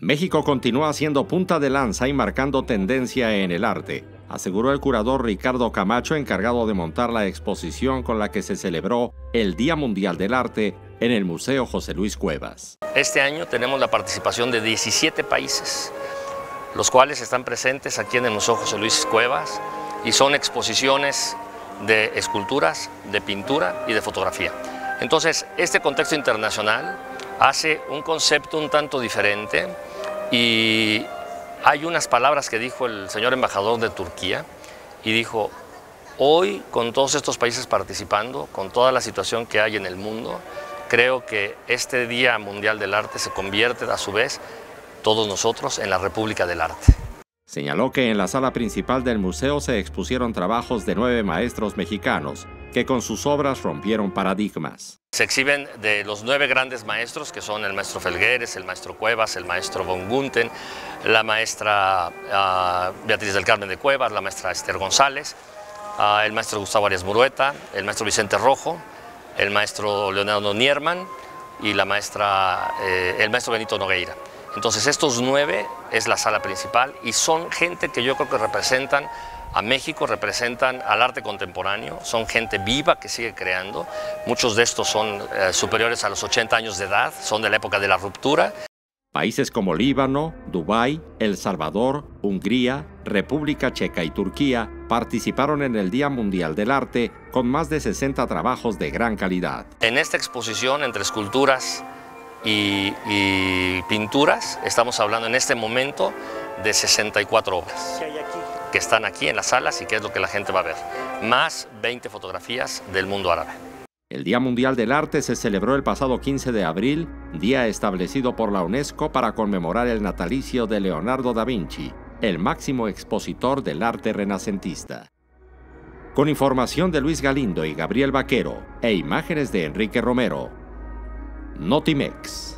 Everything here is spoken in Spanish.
México continúa siendo punta de lanza y marcando tendencia en el arte, aseguró el curador Ricardo Camacho, encargado de montar la exposición con la que se celebró el Día Mundial del Arte en el Museo José Luis Cuevas. Este año tenemos la participación de 17 países, los cuales están presentes aquí en el Museo José Luis Cuevas y son exposiciones de esculturas, de pintura y de fotografía. Entonces, este contexto internacional hace un concepto un tanto diferente y hay unas palabras que dijo el señor embajador de Turquía y dijo, hoy con todos estos países participando, con toda la situación que hay en el mundo, creo que este Día Mundial del Arte se convierte a su vez, todos nosotros, en la República del Arte. Señaló que en la sala principal del museo se expusieron trabajos de nueve maestros mexicanos, que con sus obras rompieron paradigmas. Se exhiben de los nueve grandes maestros, que son el maestro Felgueres, el maestro Cuevas, el maestro von Gunten, la maestra uh, Beatriz del Carmen de Cuevas, la maestra Esther González, uh, el maestro Gustavo Arias Murueta, el maestro Vicente Rojo, el maestro Leonardo Nierman y la maestra, eh, el maestro Benito Nogueira. Entonces estos nueve es la sala principal y son gente que yo creo que representan a México, representan al arte contemporáneo, son gente viva que sigue creando, muchos de estos son eh, superiores a los 80 años de edad, son de la época de la ruptura. Países como Líbano, Dubái, El Salvador, Hungría, República Checa y Turquía participaron en el Día Mundial del Arte con más de 60 trabajos de gran calidad. En esta exposición entre esculturas y, y pinturas estamos hablando en este momento de 64 obras que están aquí en las salas y que es lo que la gente va a ver, más 20 fotografías del mundo árabe. El Día Mundial del Arte se celebró el pasado 15 de abril, día establecido por la UNESCO para conmemorar el natalicio de Leonardo da Vinci, el máximo expositor del arte renacentista. Con información de Luis Galindo y Gabriel Vaquero e imágenes de Enrique Romero. Notimex.